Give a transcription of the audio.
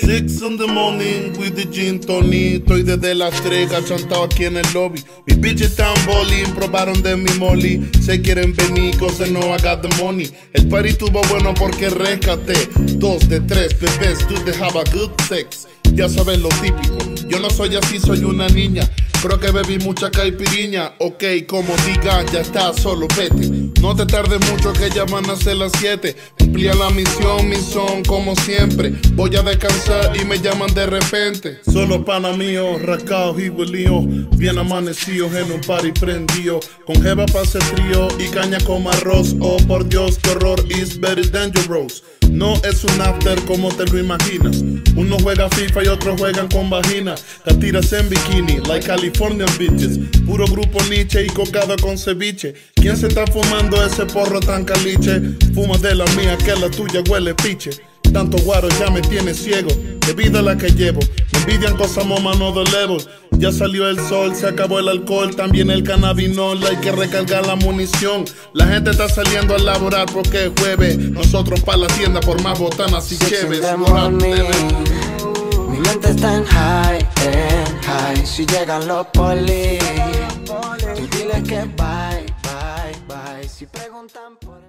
Six in the morning with the gin tonic. Estoy desde las tres chantado aquí en el lobby. Mis bitches están bowling, probaron de mi molly. Se quieren venir, cause no I got the money. El party tuvo bueno porque rescaté. Dos de tres bebés, do they have a good sex? Ya saben lo típico. Yo no soy así, soy una niña. Creo que bebí mucha caipiriña. Ok, como diga, ya está, solo vete. No te tardes mucho que ya van a ser las 7. Cumplía la misión, mi son, como siempre. Voy a descansar y me llaman de repente. Solo pana mío, racao y lío. Bien amanecidos en un party prendido. Con jeva pase trío y caña con arroz. Oh por Dios, qué horror, is very dangerous. No es un after como te lo imaginas. Uno juega FIFA y otros juegan con vagina. tiras en bikini, like Californian bitches. Puro grupo Nietzsche y cocada con ceviche. ¿Quién se está fumando ese porro tan caliche? Fuma de la mía que la tuya huele piche. Tanto guaro ya me tiene ciego, debido a la que llevo. Me envidian cosas moma no de level. Ya salió el sol, se acabó el alcohol, también el cannabinol. Hay que recargar la munición. La gente está saliendo a laborar porque es jueves. Nosotros pa' la tienda por más botanas y cheves. Mi mente está en high, en high. Si llegan los poli, tú dile que bye, bye, bye. Si preguntan por